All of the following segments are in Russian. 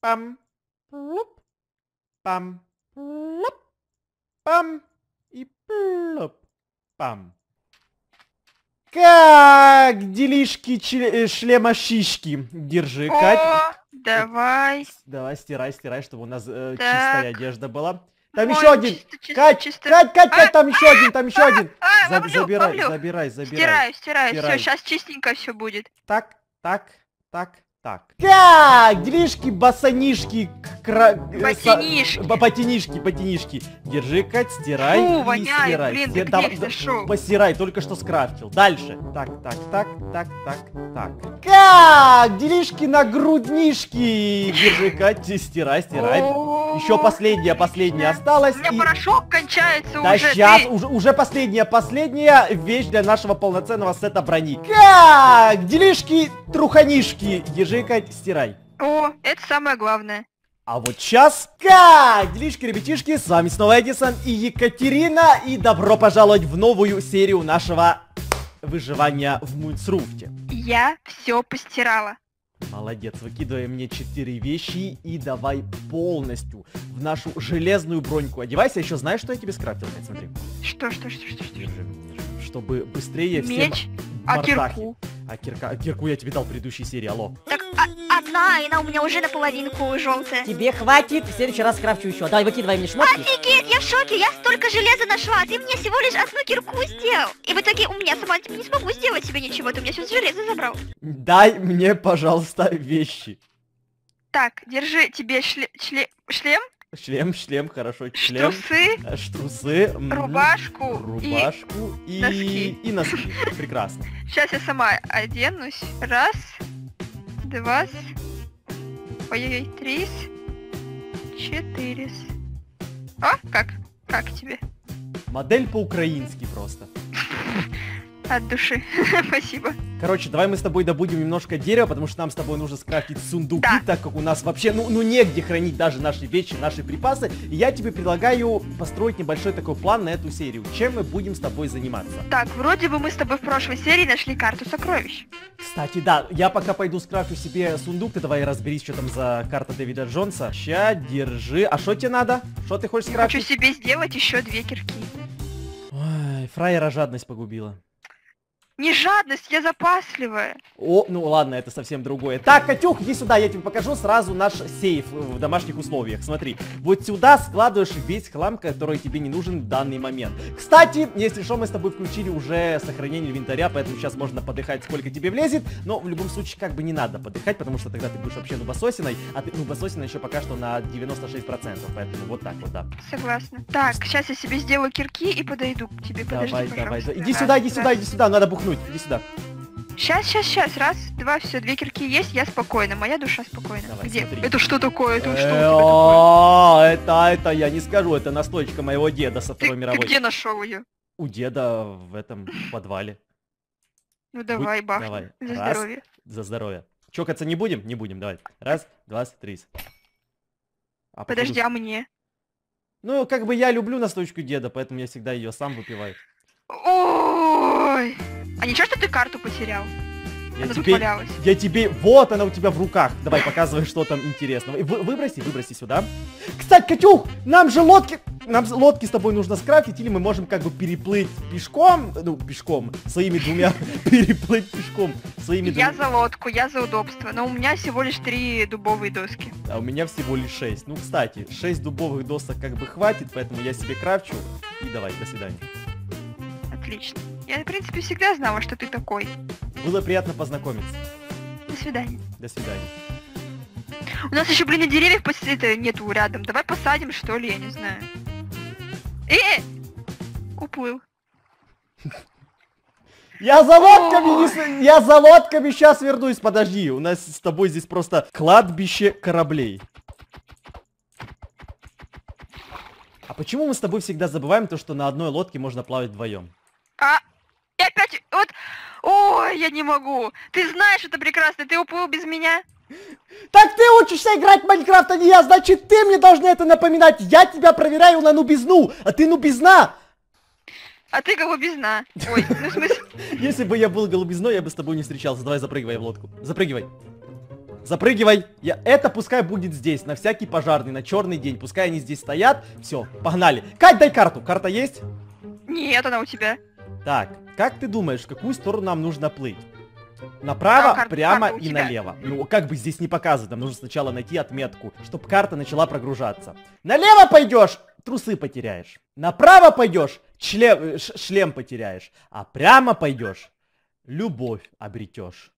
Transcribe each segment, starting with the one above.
Пам. Пам. Пам. И плоп. Пам. Как делишки э, шлема шишки? Держи, Кать. О, давай. Давай, стирай, стирай, чтобы у нас э, чистая одежда была. Там Ой, еще один. чисто, чисто, Кать, чисто. Кать, Кать, Кать, А, там еще один, там еще один. А, За- ловлю, забирай, забирай, забирай. Стираю, стираю. Стирай. Все, сейчас чистенько все будет. Так, так, так, так. Как? Делишки, басанишки, кра... э, Ботинишки. Ботинишки, ботинишки. Держи, Кать, стирай Фу, и воняет, стирай. блин, Стир- да- нашел? Постирай, только что скрафтил. Дальше. Так, так, так, так, так, так. Как? Делишки на груднишки. Держи, Кать, стирай, стирай. Еще последняя, последняя осталась. У меня и- порошок кончается Да уже. сейчас, ты- уже, уже последняя, последняя вещь для нашего полноценного сета брони. Как? Делишки, труханишки. Держи, Кать, стирай. О, это самое главное. А вот сейчас, как? Делишки, ребятишки, с вами снова Эдисон и Екатерина, и добро пожаловать в новую серию нашего выживания в Мунсруфте. Я все постирала. Молодец, выкидывай мне четыре вещи и давай полностью в нашу железную броньку. Одевайся, еще знаешь, что я тебе скрафтил? Смотри. Что, что, что, что, что? Чтобы быстрее всем Меч, а кирку? А кирка, а кирку я тебе дал в предыдущей серии, алло. Так а- одна, и она у меня уже наполовинку желтая. Тебе хватит, в следующий раз крафчу еще. Давай выкидывай мне шмотки. Офигеть, я в шоке, я столько железа нашла, а ты мне всего лишь одну кирку сделал. И в итоге у меня сама типа, не смогу сделать себе ничего, ты у меня все железо забрал. Дай мне, пожалуйста, вещи. Так, держи тебе шле- шле- шлем, Шлем, шлем, хорошо, шлем. штрусы, э, Штрусы. м, рубашку и... Рубашку и... носки. И носки. Прекрасно. Сейчас я сама оденусь. Раз, два, ой-ой-ой, три, четыре. О, как? Как тебе? Модель по-украински просто. От души. Спасибо. Короче, давай мы с тобой добудем немножко дерева, потому что нам с тобой нужно скрафтить сундуки, Да. так как у нас вообще, ну, ну негде хранить даже наши вещи, наши припасы. И я тебе предлагаю построить небольшой такой план на эту серию. Чем мы будем с тобой заниматься? Так, вроде бы мы с тобой в прошлой серии нашли карту сокровищ. Кстати, да, я пока пойду скрафтю себе сундук, ты давай разберись, что там за карта Дэвида Джонса. Ща, держи. А что тебе надо? Что ты хочешь Я хочу скрафтить? себе сделать еще две кирки. Ой, фраера жадность погубила. Не жадность, я запасливая. О, ну ладно, это совсем другое. Так, Катюх, иди сюда, я тебе покажу сразу наш сейф в домашних условиях. Смотри, вот сюда складываешь весь хлам, который тебе не нужен в данный момент. Кстати, если что, мы с тобой включили уже сохранение инвентаря, поэтому сейчас можно подыхать, сколько тебе влезет. Но в любом случае, как бы не надо подыхать, потому что тогда ты будешь вообще нубасосиной, а ты нубасосина еще пока что на 96%, поэтому вот так вот, да. Согласна. Так, сейчас я себе сделаю кирки и подойду к тебе. Подожди, давай, давай, давай. Иди сюда, иди сюда, иди сюда, надо бухнуть, иди сюда. Сейчас, сейчас, сейчас. Раз, два, все, две кирки есть, я спокойна. Моя душа спокойна. Давай, Где? смотри. Это что такое? Это что Это, это я не скажу, это настойка моего деда со Второй ты мировой. где нашел ее? У деда в этом подвале. Ну давай, бах. давай. За здоровье. За здоровье. Чокаться не будем? Не будем, давай. Раз, два, три. А, Подожди, а мне? Ну, как бы я люблю настойку деда, поэтому я всегда ее сам выпиваю. Ой. А ничего, что ты карту потерял? Я Она тебе, я тебе, вот она у тебя в руках. Давай, показывай, что там интересного. И вы- выброси, выброси сюда. Кстати, Катюх, нам же лодки, нам лодки с тобой нужно скрафтить, или мы можем как бы переплыть пешком, ну, пешком, своими двумя, переплыть пешком, своими Я двумя. за лодку, я за удобство. Но у меня всего лишь три дубовые доски. А у меня всего лишь 6. Ну, кстати, 6 дубовых досок как бы хватит, поэтому я себе крафчу. И давай, до свидания. Отлично. Я, в принципе, всегда знала, что ты такой. Было приятно познакомиться. До свидания. До свидания. У нас еще, блин, и деревьев пос- это, нету рядом. Давай посадим, что ли, я не знаю. Э! Уплыл. Я за лодками, не я за лодками сейчас вернусь, подожди. У нас с тобой здесь просто кладбище кораблей. А почему мы с тобой всегда забываем то, что на одной лодке можно плавать вдвоем? А! Ой, я не могу. Ты знаешь это прекрасно, ты уплыл без меня. Так ты учишься играть в Майнкрафт, а не я, значит ты мне должна это напоминать. Я тебя проверяю на нубизну, а ты нубизна. А ты голубизна. Ой, ну в смысле... Если бы я был голубизной, я бы с тобой не встречался. Давай запрыгивай в лодку. Запрыгивай. Запрыгивай. Я... Это пускай будет здесь, на всякий пожарный, на черный день. Пускай они здесь стоят. Все, погнали. Кать, дай карту. Карта есть? Нет, она у тебя. Так, как ты думаешь, в какую сторону нам нужно плыть? Направо, А, прямо и тебя. налево. Ну, как бы здесь не показано, нам нужно сначала найти отметку, чтобы карта начала прогружаться. Налево пойдешь, трусы потеряешь. Направо пойдешь, члем, э, шлем потеряешь. А прямо пойдешь, любовь обретешь.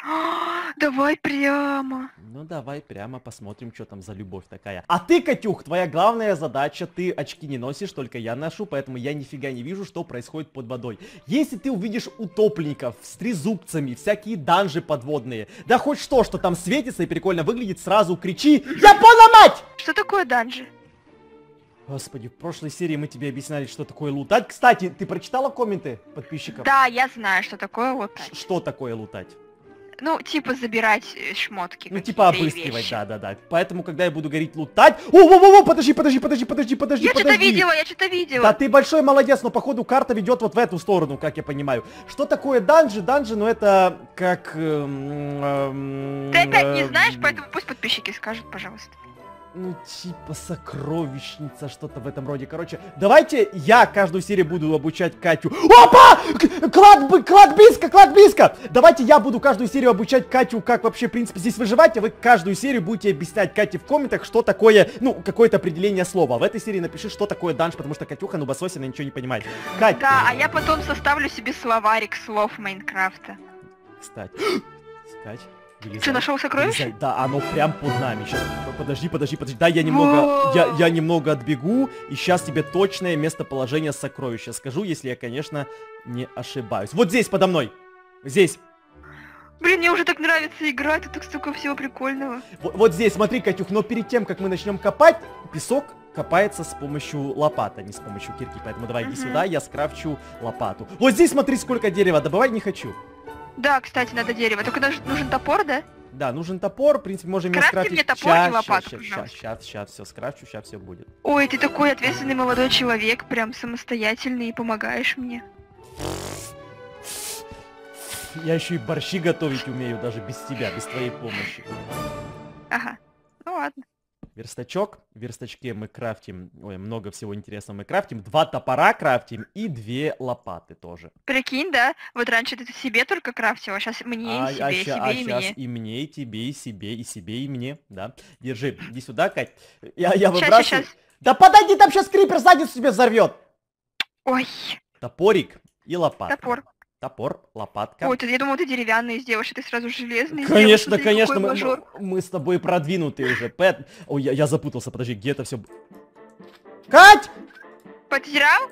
Давай прямо. Ну давай прямо посмотрим, что там за любовь такая. А ты, Катюх, твоя главная задача, ты очки не носишь, только я ношу, поэтому я нифига не вижу, что происходит под водой. Если ты увидишь утопленников с трезубцами, всякие данжи подводные, да хоть что, что там светится и прикольно выглядит, сразу кричи «Япона мать!» Что такое данжи? Господи, в прошлой серии мы тебе объясняли, что такое лутать. Кстати, ты прочитала комменты подписчиков? Да, я знаю, что такое вот. Ш- Что такое лутать? Ну, типа забирать э, шмотки. Ну, типа обыскивать, да-да-да. Поэтому, когда я буду говорить лутать... О-во-во-во, подожди, подожди, подожди, подожди, подожди, Я что-то видела, я что-то видела. Да, ты большой молодец, но походу карта ведет вот в эту сторону, как я понимаю. Что такое данжи? Данжи, ну это как... эм, эм, Ты опять не эм, знаешь, поэтому пусть подписчики скажут, пожалуйста. Ну, типа сокровищница, что-то в этом роде. Короче, давайте я каждую серию буду обучать Катю. Опа! К- Клад, бы- кладбиска, кладбиска! Давайте я буду каждую серию обучать Катю, как вообще, в принципе, здесь выживать, а вы каждую серию будете объяснять Кате в комментах, что такое, ну, какое-то определение слова. В этой серии напиши, что такое данж, потому что Катюха, ну, басосина, ничего не понимает. Кать, Да, а я потом составлю себе словарик слов Майнкрафта. кстати, Кать, вылезай. Ты нашел сокровище? Вылезай. Да, оно прям под нами. Сейчас, подожди, подожди, подожди. Да, я немного, я, я немного отбегу, и сейчас тебе точное местоположение сокровища скажу, если я, конечно, не ошибаюсь. Вот здесь, подо мной. Здесь. Блин, мне уже так нравится играть, тут так столько всего прикольного. Вот, вот здесь, смотри, Катюх, но перед тем, как мы начнем копать, песок копается с помощью лопаты, а не с помощью кирки. Поэтому давай иди сюда, я скрафчу лопату. Вот здесь смотри, сколько дерева. Добывать не хочу. Да, кстати, надо дерево. Только нужен, топор, да? Да, нужен топор, в принципе, можем его Скрафти скрафтить. мне топор и Щас, лопату, щас, щас, пожалуйста. щас, щас, все скрафчу, сейчас все будет. Ой, ты такой ответственный молодой человек, прям самостоятельный и помогаешь мне. Я еще и борщи готовить умею, даже без тебя, без твоей помощи. Ага. Ну ладно. Верстачок. В верстачке мы крафтим, ой, много всего интересного мы крафтим. Два топора крафтим и две лопаты тоже. Прикинь, да? Вот раньше ты себе только крафтил, а сейчас мне и себе, и ща- себе, и щас мне. и мне, и тебе, и себе, и себе, и мне, да. Держи, иди сюда, Кать. Я, я выбрасываю. щас, щас. Да подойди, там сейчас крипер задницу тебе взорвет. Ой, Топорик и лопатка. топор. Топор, лопатка. Ой, ты, я думал, ты деревянный сделаешь, а ты сразу железный Конечно, сделаешь. Конечно, мы, мы- мы с тобой продвинутые уже. Пэт. Ой, я, я запутался, подожди, где это все? Кать! Потерял?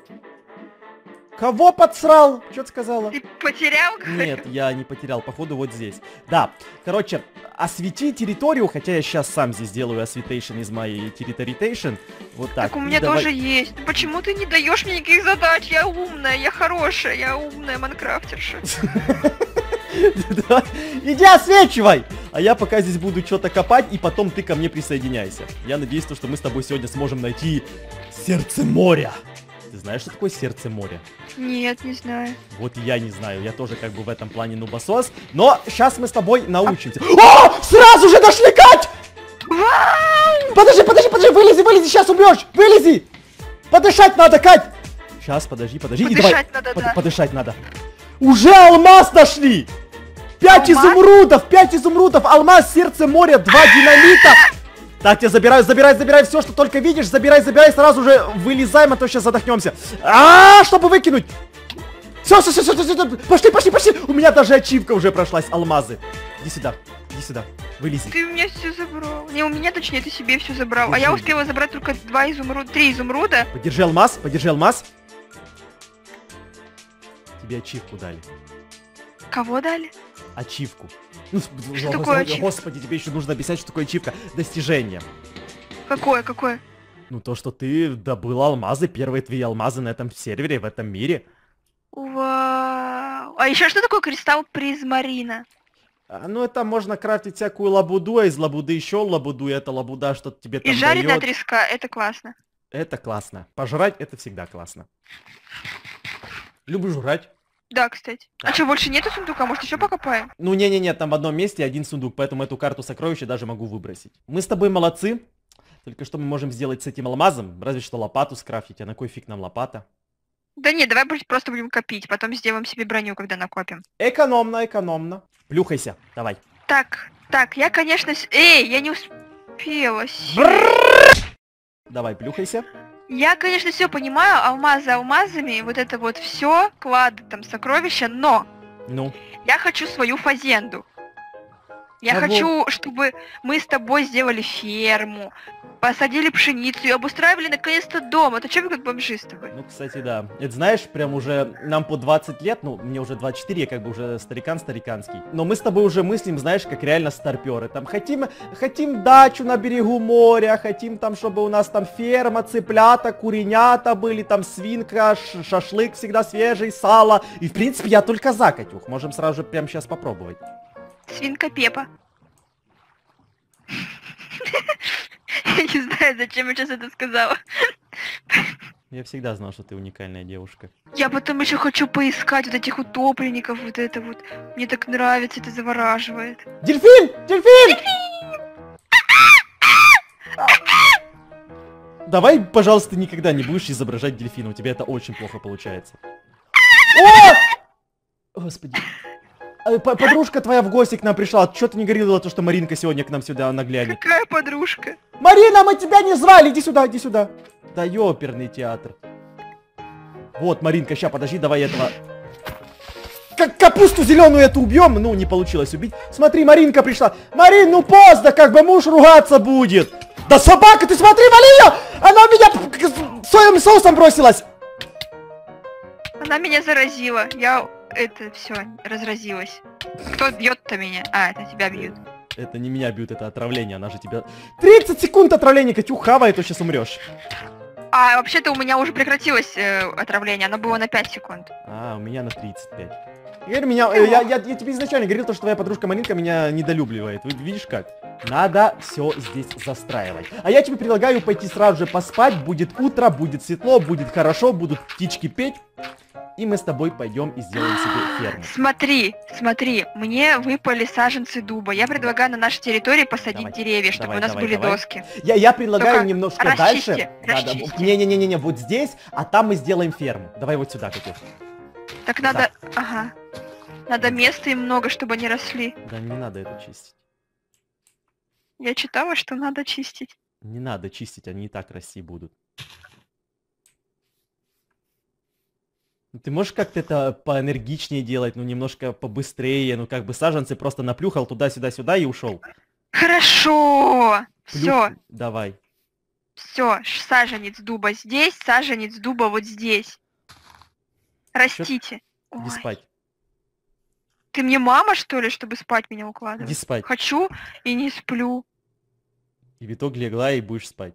Кого подсрал? Что ты сказала? Ты потерял? Нет, я не потерял, походу вот здесь. Да, короче, освети территорию, хотя я сейчас сам здесь делаю осветейшн из моей территоритейшн. Вот так. Так у И меня давай- тоже есть. Ну Почему ты не даешь мне никаких задач? Я умная, я хорошая, я умная манкрафтерша. Иди освечивай! А я пока здесь буду что-то копать, и потом ты ко мне присоединяйся. Я надеюсь, то, что мы с тобой сегодня сможем найти сердце моря. Ты знаешь, что такое сердце моря? Нет, не знаю. Вот я не знаю, я тоже как бы в этом плане нубасос. Но сейчас мы с тобой научимся. О! Сразу же дошли, Кать! Подожди, подожди, подожди, вылези, вылези, сейчас умрешь! Вылези! Подышать надо, Кать! Сейчас, подожди, подожди. и давай. Подышать надо, Под- да. Подышать надо. Уже алмаз нашли! Пять Алмаз? изумрудов, пять изумрудов, алмаз, сердце моря, два динамита. Так, я забираю, забирай, забирай все, что только видишь, забирай, забирай, сразу же вылезаем, а то сейчас задохнемся. А, чтобы выкинуть. Все, все, все, все, все, пошли, пошли, пошли. У меня даже ачивка уже прошлась, алмазы. Иди сюда, иди сюда, вылези. Ты у меня все забрал. Не, у меня точнее, ты себе все забрал. А я успела забрать только два изумруда, три изумруда. Подержи алмаз, подержи алмаз. Тебе ачивку дали. Кого дали? Ачивку. Ну, Что о, такое ачивка? Господи, тебе еще нужно объяснять, что такое ачивка. Достижение. Какое, какое? Ну, то, что ты добыл алмазы, первые твои алмазы на этом сервере, в этом мире. Вау. А еще что такое кристалл призмарина? А, ну, это можно крафтить всякую лабуду, а из лабуды еще лабуду, и эта лабуда что-то тебе там И жареная даёт. треска, это классно. Это классно. Пожрать это всегда классно. Люблю жрать. Да, кстати. А что, больше нету сундука? Может, еще покопаем? Ну, не-не-не, там в одном месте один сундук, поэтому эту карту сокровища даже могу выбросить. Мы с тобой молодцы. Только что мы можем сделать с этим алмазом? Разве что лопату скрафтить, а на кой фиг нам лопата? Да нет, давай просто- будем копить, потом сделаем себе броню, когда накопим. Экономно, экономно. Плюхайся, давай. Так, так, я, конечно... с- Эй, я не успела. Давай, плюхайся. Я, конечно, все понимаю, алмазы алмазами, вот это вот все, клады, там, сокровища, но Ну, я хочу свою фазенду. Я Кого? хочу, чтобы мы с тобой сделали ферму, посадили пшеницу и обустраивали наконец-то дом. Это что вы как бомжи с тобой? ну, кстати, да. Это знаешь, прям уже нам по 20 лет, ну, мне уже 24, я как бы уже старикан стариканский. Но мы с тобой уже мыслим, знаешь, как реально старперы. Там хотим, хотим дачу на берегу моря, хотим там, чтобы у нас там ферма, цыплята, куренята были, там свинка, шашлык всегда свежий, сало. И, в принципе, я только за, Катюх. Можем сразу же прямо сейчас попробовать. Свинка Пепа. Я не знаю, зачем я сейчас это сказала. Я всегда знал, что ты уникальная девушка. Я потом еще хочу поискать вот этих утопленников, вот это вот. Мне так нравится, это завораживает. Дельфин! Дельфин! Давай, пожалуйста, никогда не будешь изображать дельфина, у тебя это очень плохо получается. О! Господи. По- Подружка твоя в гости к нам пришла, что ты не говорила, то, что Маринка сегодня к нам сюда наглянет? Какая подружка? Марина, мы тебя не звали, иди сюда, иди сюда. Да ёперный театр. Вот, Маринка, ща, подожди, давай этого... Как капусту зеленую эту убьем, ну, не получилось убить. Смотри, Маринка пришла. Марин, ну поздно, как бы муж ругаться будет. Да собака, ты смотри, вали ее! Она меня соевым соусом бросилась. Она меня заразила. Я это все разразилась. Кто бьет-то меня? А, это тебя бьют. Это не меня бьют, это отравление, она же тебя... 30 секунд отравления, Катюх, хавай, а то сейчас умрешь. А вообще-то у меня уже прекратилось э, отравление, оно было на 5 секунд. А, у меня на 35. Я говорю, меня, э, я, я, я тебе изначально говорил, то, что твоя подружка Маринка меня недолюбливает. Видишь как? Надо все здесь застраивать. А я тебе предлагаю пойти сразу же поспать. Будет утро, будет светло, будет хорошо, будут птички петь. И мы с тобой пойдем и сделаем себе ферму. Смотри, смотри, мне выпали саженцы дуба. Я предлагаю на нашей территории посадить Давай, деревья, чтобы давай, у нас давай, были давай. доски. Я, я предлагаю Только немножко расчисти, дальше. Да, да, расчисти. Не-не-не-не, вот здесь, а там мы сделаем ферму. Давай вот сюда, Катюх. Так надо... Ага. Надо места им много, чтобы они росли. Да не надо это чистить. Я читала, что надо чистить. Не надо чистить, они и так расти будут. Ну, Ты можешь как-то это поэнергичнее делать, ну немножко побыстрее, ну как бы саженцы просто наплюхал туда-сюда-сюда и ушел. Хорошо! Плюх- Все, Давай. все, саженец дуба здесь, саженец дуба вот здесь. Растите. Иди Ой, спать. Ты мне мама, что ли, чтобы спать меня укладывать? спать. Хочу и не сплю. И в итоге легла и будешь спать.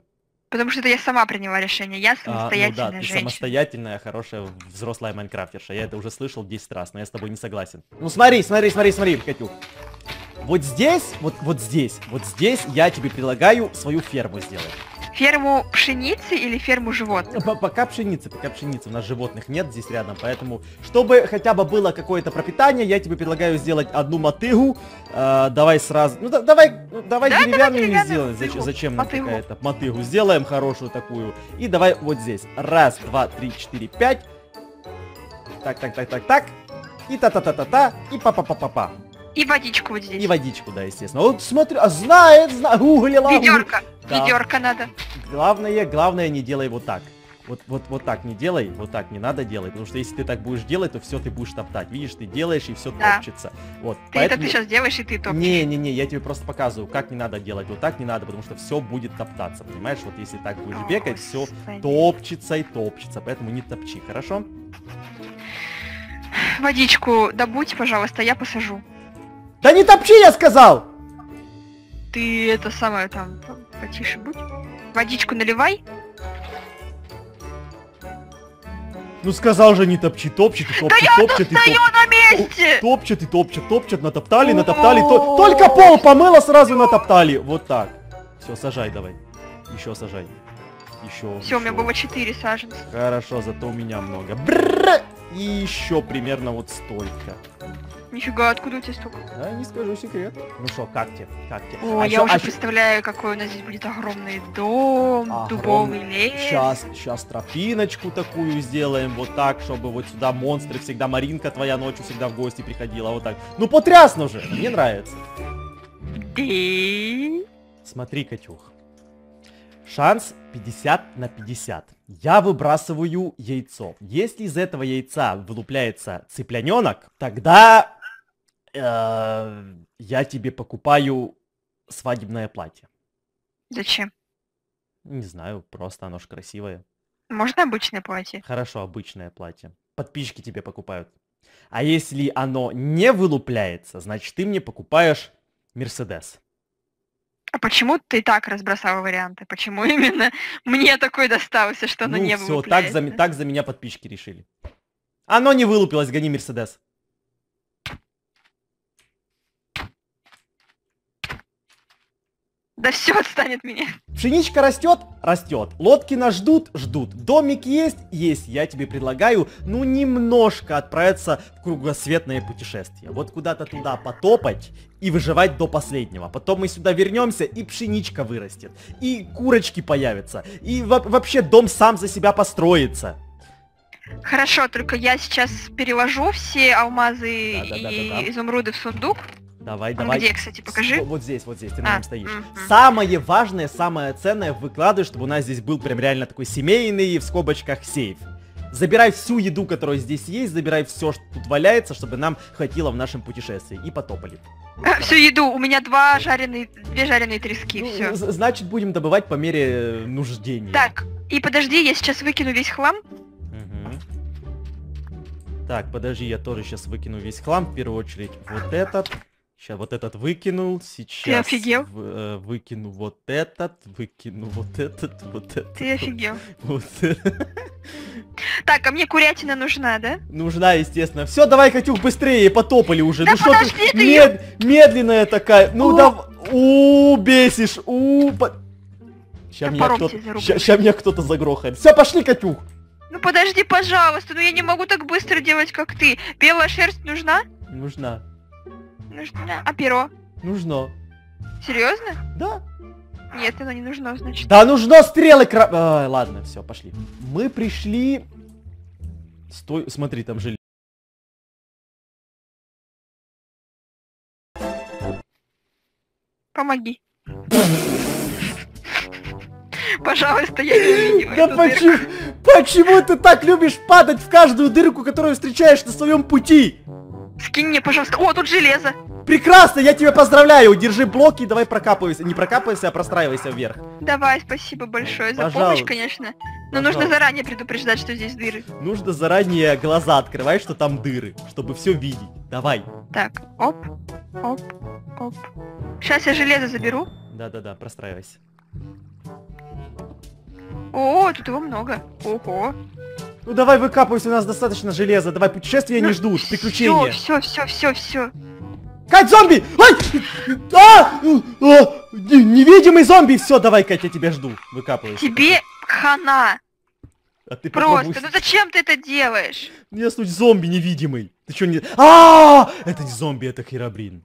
Потому что это я сама приняла решение. Я А, ну да, самостоятельная ты женщина. самостоятельная, хорошая взрослая майнкрафтерша. Я это уже слышал 10 раз, но я с тобой не согласен. Ну смотри, смотри, смотри, смотри, Катюк. Вот здесь, вот, вот здесь, вот здесь я тебе предлагаю свою ферму сделать. Ферму пшеницы или ферму животных? П- Пока пшеница, пока пшеницы. У нас животных нет здесь рядом, поэтому, чтобы хотя бы было какое-то пропитание, я тебе предлагаю сделать одну мотыгу. Э, давай сразу, ну да- давай, ну, давай Да, деревянную не сделаем. Зачем, зачем нам какая-то мотыгу? Сделаем хорошую такую. И давай вот здесь. Раз, два, три, четыре, пять. Так, так, так, так, так. И та-та-та-та-та. И па-па-па-па-па. И водичку вот здесь. И водичку, да, естественно. Вот смотри, а знает, знает, гуглила. гугли- Ведерко. Да. Ведерко надо. Главное, главное не делай вот так. Вот, вот, вот так не делай, вот так не надо делать, потому что если ты так будешь делать, то все ты будешь топтать. Видишь, ты делаешь и все Да. топчется. Вот. Ты это ты сейчас делаешь, и ты топчешь. Не-не-не, я тебе просто показываю, как не надо делать. Вот так не надо, потому что все будет топтаться, понимаешь? Вот если так будешь О, бегать, все топчется и топчется, поэтому не топчи, хорошо? Водичку добудь, пожалуйста, я посажу. Да не топчи, я сказал! Ты это самое там по- потише будь. Водичку наливай. Ну сказал же не топчи, топчет и топчет, топчет и топчет. на месте! Топчет и топчет, топчет, натоптали, натоптали, то- только пол помыло, сразу натоптали. Вот так. Все, сажай давай. Еще сажай. Еще. Все, у меня было 4 саженца. Хорошо, зато у меня много. Бррр! и еще примерно вот столько. Нифига, откуда у тебя столько? А, не скажу секрет. Ну что, как тебе? Как тебе? О, А я чё- уже а представляю, какой у нас здесь будет огромный дом, Огром- дубовый лес. Сейчас, сейчас тропиночку такую сделаем, вот так, чтобы вот сюда монстры всегда, Маринка твоя ночью всегда в гости приходила, вот так. Ну потрясно же, мне нравится. Да. Смотри, Катюх. Шанс 50 на 50. Я выбрасываю яйцо. Если из этого яйца вылупляется цыплененок, тогда я тебе покупаю свадебное платье. Зачем? Не знаю, просто оно ж красивое. Можно обычное платье? Хорошо, обычное платье. Подписчики тебе покупают. А если оно не вылупляется, значит ты мне покупаешь Мерседес. А почему ты так разбросала варианты? Почему именно мне такой достался, что оно ну не все, так за, вылупляется? так за меня подписчики решили. Оно не вылупилось, гони Мерседес. Да все отстанет от меня. Пшеничка растет? Растет. Лодки нас ждут? Ждут. Домик есть? Есть. Я тебе предлагаю, ну, немножко отправиться в кругосветное путешествие. Вот куда-то туда потопать и выживать до последнего. Потом мы сюда вернемся, и пшеничка вырастет. И курочки появятся. И во- вообще дом сам за себя построится. Хорошо, только я сейчас переложу все алмазы Да-да-да-да-да. и изумруды в сундук. Давай, Он давай. где, кстати, покажи. Вот, вот здесь, вот здесь, ты на А, нем стоишь. Самое важное, самое ценное выкладывай, чтобы у нас здесь был прям реально такой семейный, в скобочках, сейф. Забирай всю еду, которая здесь есть, забирай все, что тут валяется, чтобы нам хватило в нашем путешествии. И потопали. Всю еду. У меня два жареные, две жареные трески. Ну, все. значит, будем добывать по мере э, нуждения. Так, и подожди, я сейчас выкину весь хлам. Мгм. Так, подожди, я тоже сейчас выкину весь хлам. В первую очередь вот этот. Сейчас вот этот выкинул. Сейчас офигел? в- э, выкину вот этот, выкину вот этот, вот этот. Ты офигел. Вот. Так, а мне курятина нужна, да? Нужна, естественно. Все, давай, Катюх, быстрее, потопали уже. Да ну подожди ты ты, мед- медленная такая. Ну да, у бесишь, у. Сейчас меня кто-то, ща меня кто-то загрохает. Все, пошли, Катюх. Ну подожди, пожалуйста, ну я не могу так быстро делать, как ты. Белая шерсть нужна? Нужна, Нужна. А перо? нужно. Серьезно? Да. Нет, оно не нужно, значит. Да нужно стрелы кра... А, ладно, все, пошли. Мы пришли... Стой, смотри, там же... Помоги. Пожалуйста, я не увидела Да почему, почему ты так любишь падать в каждую дырку, которую встречаешь на своем пути? Скинь мне, пожалуйста. О, тут железо. Прекрасно, я тебя поздравляю. Держи блоки давай прокапывайся. Не прокапывайся, а простраивайся вверх. Давай, спасибо большое за Пожалуйста. помощь, конечно. Но нужно Пожалуйста. заранее предупреждать, что здесь дыры. Нужно заранее глаза открывать, что там дыры, чтобы все видеть. Давай. Так, оп, оп, оп. Сейчас я железо заберу. Да-да-да, простраивайся. О, тут его много. Ого. Ну давай выкапывайся, у нас достаточно железа. Давай, путешествия не ждут, приключения. Все, все, все, все. Кать, зомби! Ай! А! А! Не- Невидимый зомби! Все, давай, Кать, я тебя жду. Выкапывайся. Тебе хана. А ты попробуй. Просто. Ну зачем ты это делаешь? Я суть зомби невидимый. Ты что не... А! Это не зомби, это Херабрин.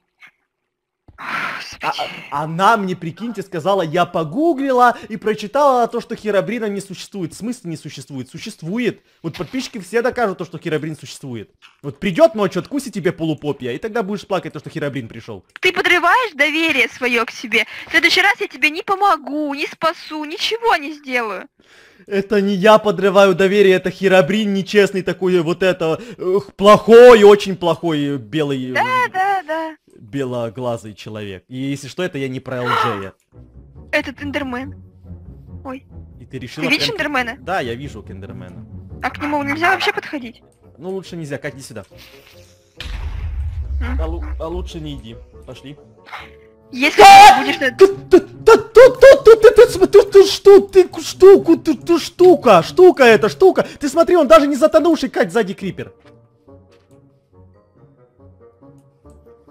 А- а- она мне, прикиньте, сказала, я погуглила и прочитала то, что Херабрина не существует. В не существует? Существует. Вот подписчики все докажут то, что Херабрин существует. Вот придет ночью, откусит тебе полупопия, и тогда будешь плакать, то, что Херабрин пришел. Ты подрываешь доверие свое к себе. В следующий раз я тебе не помогу, не спасу, ничего не сделаю. Это не я подрываю доверие, это Херабрин нечестный такой, вот это, эх, плохой, очень плохой э, белый, э, Да, да, да. белоглазый человек. И если что, это я не про ЛД. Этот эндермен. И ты решила... Ты видишь прям- эндермена? Да, я вижу Кендермена. А к нему нельзя вообще подходить? Ну лучше нельзя, Кать, иди сюда. А, а лучше не иди. Пошли. Если ты будешь... Тут, тут, тут, тут, тут, тут, тут, тут, см- тут, тут, шту- ты штуку, тут, тут штука, штука это, штука. Ты смотри, он даже не затонувший, Кать, сзади крипер.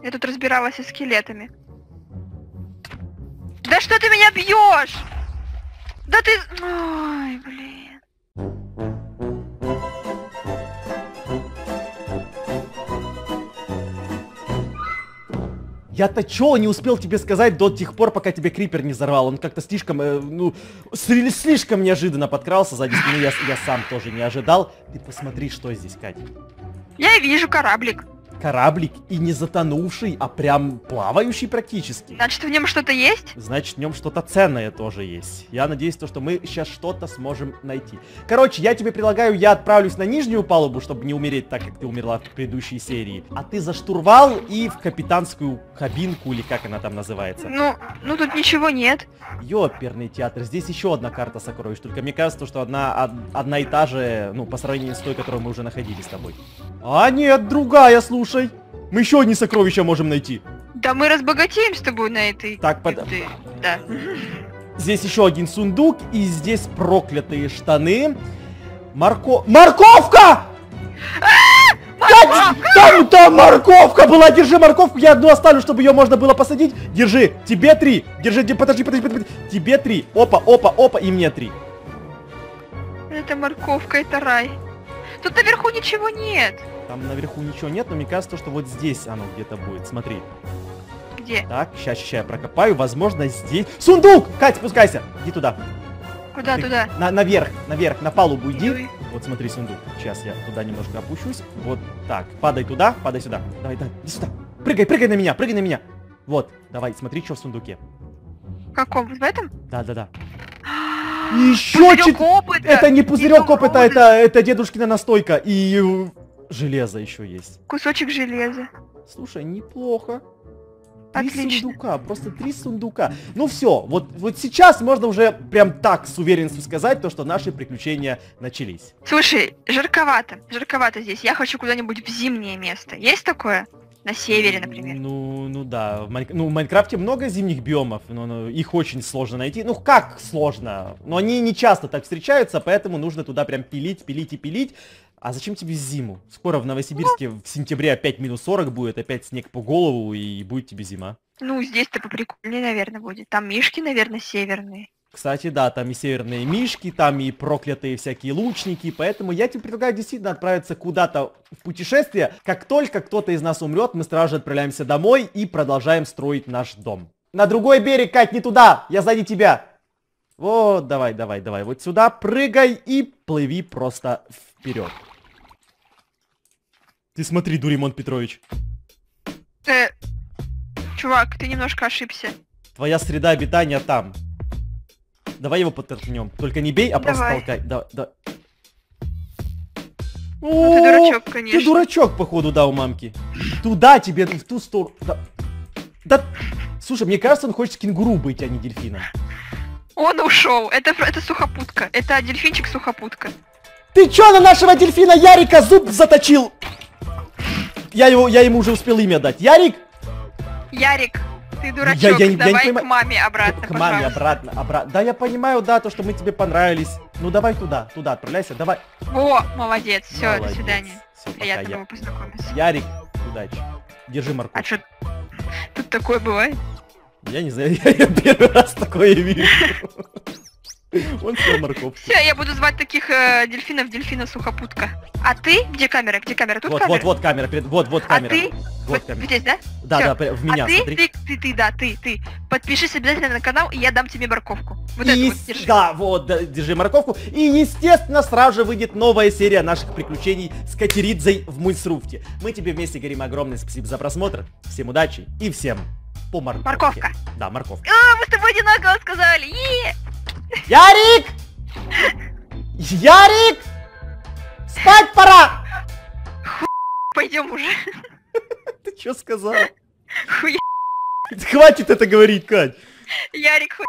Я тут разбиралась со скелетами. Да что ты меня бьешь? Да ты... Ой, блин. Я-то чё не успел тебе сказать до тех пор, пока тебе крипер не взорвал. Он как-то слишком, э, ну, сли- слишком неожиданно подкрался сзади спины. Я, я сам тоже не ожидал. Ты посмотри, что здесь, Катя. Я вижу кораблик. Кораблик и не затонувший, а прям плавающий практически. Значит, в нем что-то есть? Значит, в нем что-то ценное тоже есть. Я надеюсь, то, что мы сейчас что-то сможем найти. Короче, я тебе предлагаю, я отправлюсь на нижнюю палубу, чтобы не умереть так, как ты умерла в предыдущей серии. А ты за штурвал и в капитанскую кабинку, или как она там называется. Ну, ну тут ничего нет. Ёперный театр. Здесь еще одна карта сокровищ. Только мне кажется, что одна, од- одна и та же, ну, по сравнению с той, которую мы уже находили с тобой. А нет, другая, слушай. Мы еще одни сокровища можем найти. Да мы разбогатеем с тобой на этой... Так, под- этой- Да. Здесь еще один сундук, и здесь проклятые штаны. Марко... Морковка! Да, там, там морковка была! Держи морковку, я одну оставлю, чтобы ее можно было посадить. Держи, тебе три. Держи, де- подожди, подожди, подожди. Тебе три. Опа, опа, опа, и мне три. Это морковка, это рай. Тут наверху ничего нет. Там наверху ничего нет, но мне кажется, что вот здесь оно где-то будет. Смотри. Где? Так, сейчас, сейчас я прокопаю. Возможно, здесь... Сундук! Кать, спускайся. Иди туда. Куда Ты- туда? На, наверх, наверх, на палубу иди. Иду. Вот смотри, сундук. Сейчас я туда немножко опущусь. Вот так. Падай туда, падай сюда. Давай, давай, иди сюда. Прыгай, прыгай на меня, прыгай на меня. Вот, давай, смотри, что в сундуке. В каком? В этом? Да, да, да. Еще чет... опыта! Это не пузырек опыта, это, это дедушкина настойка. И железо еще есть. Кусочек железа. Слушай, неплохо. Три Отлично. сундука, просто три сундука. Ну все, вот, вот сейчас можно уже прям так с уверенностью сказать, то, что наши приключения начались. Слушай, жарковато. Жарковато здесь. Я хочу куда-нибудь в зимнее место. Есть такое? На севере, например. Ну, ну да, в, Майнк- ну, в Майнкрафте много зимних биомов, но, но их очень сложно найти. Ну как сложно? Но они не часто так встречаются, поэтому нужно туда прям пилить, пилить и пилить. А зачем тебе зиму? Скоро в Новосибирске в сентябре опять минус 40 будет, опять снег по голову и будет тебе зима. Ну, здесь-то поприкольнее, наверное, будет. Там мишки, наверное, северные. Кстати, да, там и северные мишки, там и проклятые всякие лучники, поэтому я тебе предлагаю действительно отправиться куда-то в путешествие. Как только кто-то из нас умрет, мы сразу же отправляемся домой и продолжаем строить наш дом. На другой берег, Кать, не туда, я сзади тебя. Вот, давай, давай, давай, вот сюда прыгай и плыви просто вперед. Ты смотри, Дуримон Петрович, Э, чувак, ты немножко ошибся. твоя среда обитания там. Давай его подтолкнем. Только не бей, а просто Давай. толкай. Да, да. Ну, ты О, дурачок, Ты конечно. дурачок, походу, да, у мамки. Туда тебе, в ту сторону. Да. Да, Слушай, мне кажется, он хочет кенгуру быть, а не дельфином. Он ушел. Это, это сухопутка. Это дельфинчик сухопутка. Ты чё на нашего дельфина Ярика зуб заточил? Я, его, я ему уже успел имя дать. Ярик? Ярик, ты дурачок. я не- я не Давай понимаю. к маме обратно, к маме пожалуйста. обратно, обратно. Да, я понимаю, да, то, что мы тебе понравились. Ну давай туда, туда отправляйся, давай. Во, молодец. Все, до свидания. Пока, Приятно я- было познакомиться. Ярик, удачи. Держи А морковь. что, тут такое бывает? Я не знаю, я, я первый раз такое вижу. Он съел морковку. Все, я буду звать таких э, дельфинов дельфина сухопутка. А ты? Где камера? Где камера? Тут Вот, камера? вот, вот камера, перед- вот, вот А камера. ты? Вот Вот камера. здесь, да? Да, всё. да, в меня, а ты, смотри. ты, ты, ты, да, ты, ты. Подпишись обязательно на канал, и я дам тебе морковку. Вот И это вот, держи. Да, вот, да, держи морковку. И, естественно, сразу же выйдет новая серия наших приключений с Катеридзой в Мульсруфте. Мы тебе вместе говорим огромное спасибо за просмотр. Всем удачи и всем по морковке. Морковка. Да, морковка. А, мы с тобой одинаково сказали. Е! Ярик! Ярик! Спать пора! Пойдем уже. Ты что сказал? Хуя. Хватит это говорить, Кать. Ярик, хуй.